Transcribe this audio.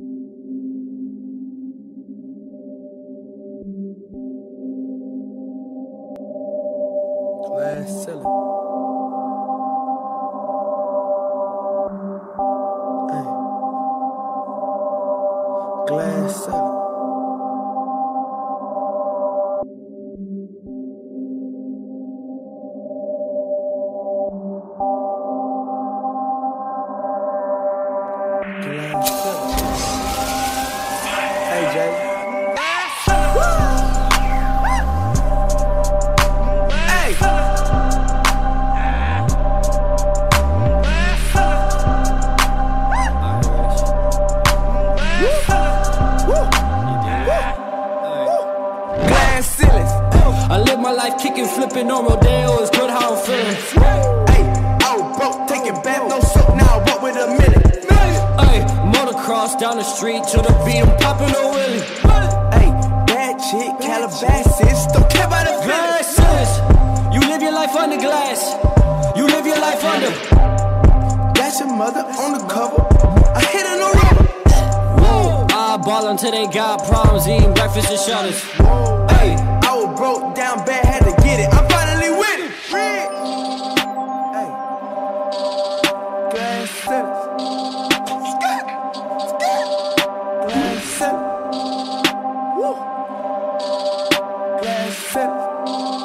Glass ceiling. Glass ceiling. Glass ceiling. Hey Jay. Hey. Glass ceilings. I live my life kicking, flipping on Rodeo. It's good how I'm feeling. down the street to the beat, I'm popping a willy. Hey, bad chick, Calabasas, don't care about the glasses. You live your life under glass. You live your life under. That's your mother on the cover. I hit her no rubber. Whoa, I ball until they got problems, eating breakfast and shutters. Hey, I was broke down bad, had to get it. I'm finally with it. Hey, glasses. fait.